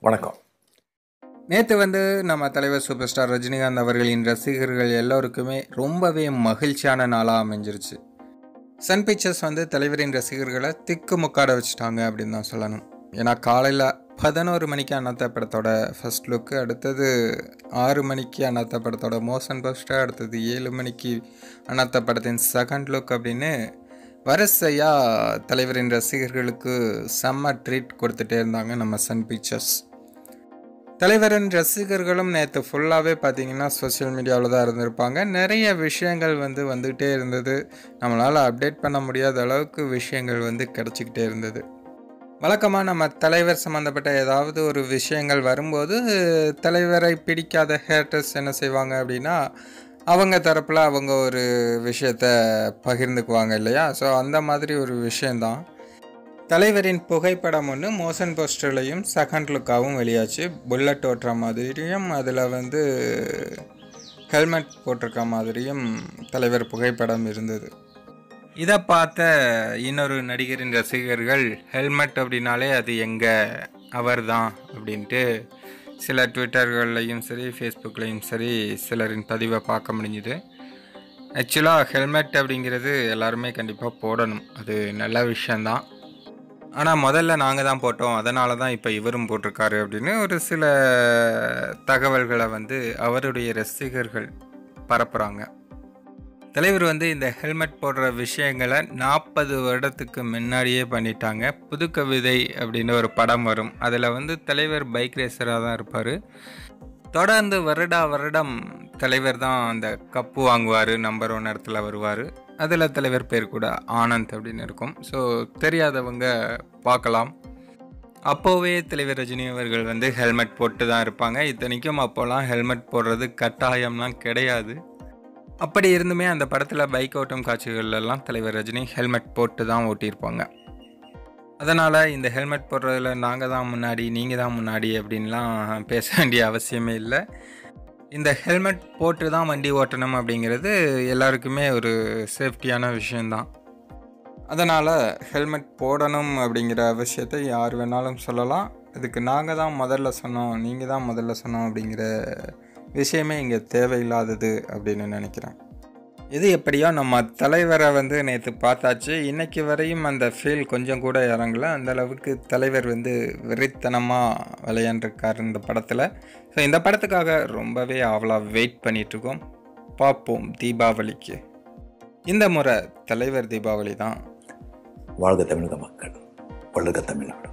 வணக்கம். நேற்று வந்து நம்ம தலைவர் சூப்பர் ஸ்டார் ரஜினிகாந்த் அவர்களின் ரசிகர்கள் எல்லோருக்குமே ரொம்பவே மகிழ்ச்சியான நாளாக அமைஞ்சிருச்சு. சன் பிக்சர்ஸ் வந்து தலைவரின் ரசிகர்களை திக்கு முக்காட வச்சுட்டாங்க அப்படின்னு தான் சொல்லணும். ஏன்னா காலையில் பதினோரு மணிக்கு அண்ணாத்த படத்தோட ஃபர்ஸ்ட் லுக்கு அடுத்தது ஆறு மணிக்கு அண்ணாத்த படத்தோட மோஷன் போஸ்டர் அடுத்தது ஏழு மணிக்கு அண்ணாத்த படத்தின் செகண்ட் லுக் அப்படின்னு வரிசையாக தலைவரின் ரசிகர்களுக்கு செம்ம ட்ரீட் கொடுத்துட்டே இருந்தாங்க நம்ம சன் பிக்சர்ஸ் தலைவரின் ரசிகர்களும் நேற்று ஃபுல்லாகவே பார்த்தீங்கன்னா சோஷியல் மீடியாவில் தான் இருந்திருப்பாங்க. நிறைய விஷயங்கள் வந்து வந்துக்கிட்டே இருந்தது. நம்மளால் அப்டேட் பண்ண முடியாத அளவுக்கு விஷயங்கள் வந்து கிடச்சிக்கிட்டே இருந்தது. வழக்கமாக நம்ம தலைவர் சம்மந்தப்பட்ட ஏதாவது ஒரு விஷயங்கள் வரும்போது தலைவரை பிடிக்காத ஹேட்டர்ஸ் என்ன செய்வாங்க அப்படின்னா அவங்க தரப்பில் அவங்க ஒரு விஷயத்த பகிர்ந்துக்குவாங்க இல்லையா? ஸோ அந்த மாதிரி ஒரு விஷயந்தான் தலைவரின் புகைப்படம் ஒன்று மோஷன் போஸ்டர்லையும் செகண்ட் லுக்காகவும் வெளியாச்சு. புல்லட் ஓட்டுற மாதிரியும் அதில் வந்து ஹெல்மெட் போட்டிருக்க மாதிரியும் தலைவர் புகைப்படம் இருந்தது. இதை பார்த்த இன்னொரு நடிகரின் ரசிகர்கள் ஹெல்மெட் அப்படின்னாலே அது எங்கே அவர் தான் அப்படின்ட்டு சில ட்விட்டர்கள்லையும் சரி ஃபேஸ்புக்லேயும் சரி சிலரின் பதிவை பார்க்க முடிஞ்சுது. ஆக்சுவலாக ஹெல்மெட் அப்படிங்கிறது எல்லாருமே கண்டிப்பாக போடணும். அது நல்ல விஷயந்தான் ஆனால் முதல்ல நாங்கள் தான் போட்டோம். அதனால தான் இப்போ இவரும் போட்டிருக்காரு அப்படின்னு ஒரு சில தகவல்களை வந்து அவருடைய ரசிகர்கள் பரப்புகிறாங்க தலைவர் வந்து இந்த ஹெல்மெட் போடுற விஷயங்களை நாற்பது வருடத்துக்கு முன்னாடியே பண்ணிட்டாங்க. புது கவிதை அப்படின்னு ஒரு படம் வரும். அதில் வந்து தலைவர் பைக் ரேசராக தான் இருப்பார். தொடர்ந்து வருடா வருடம் தலைவர் தான் அந்த கப்பு வாங்குவார் நம்பர் ஒன் இடத்துல வருவார். அதில் தலைவர் பேர் கூட ஆனந்த் அப்படின்னு இருக்கும். ஸோ தெரியாதவங்க பார்க்கலாம். அப்போவே தலைவர் ரஜினி அவர்கள் வந்து ஹெல்மெட் போட்டு தான் இருப்பாங்க. இத்தனைக்கும் அப்போல்லாம் ஹெல்மெட் போடுறது கட்டாயம்லாம் கிடையாது. அப்படி இருந்துமே அந்த படத்தில் பைக் ஓட்டும் காட்சிகள்லாம் தலைவர் ரஜினி ஹெல்மெட் போட்டு தான் ஓட்டியிருப்பாங்க. அதனால் இந்த ஹெல்மெட் போடுறதுல நாங்கள் தான் முன்னாடி நீங்கள் தான் முன்னாடி அப்படின்லாம் பேச வேண்டிய அவசியமே இல்லை. இந்த ஹெல்மெட் போட்டு தான் வண்டி ஓட்டணும் அப்படிங்கிறது எல்லாருக்குமே ஒரு சேஃப்டியான விஷயந்தான் அதனால் ஹெல்மெட் போடணும் அப்படிங்கிற விஷயத்தை யார் வேணாலும் சொல்லலாம். இதுக்கு நாங்கள் தான் முதல்ல சொன்னோம் நீங்கள் தான் முதல்ல சொன்னோம் அப்படிங்கிற விஷயமே இங்கே தேவையில்லாதது அப்படின்னு நினைக்கிறேன். இது எப்படியோ நம்ம தலைவரை வந்து நேற்று பார்த்தாச்சு. இன்றைக்கி வரையும் அந்த ஃபீல் கொஞ்சம் கூட இறங்கல. அந்த அளவுக்கு தலைவர் வந்து வெறித்தனமாக விளையாண்டுருக்கார் இந்த படத்தில். ஸோ இந்த படத்துக்காக ரொம்பவே ஆவலாக வெயிட் பண்ணிகிட்ருக்கோம் பார்ப்போம் தீபாவளிக்கு. இந்த முறை தலைவர் தீபாவளி தான். வாழ்க தமிழக மக்கள் வளர்க தமிழ்நாடு.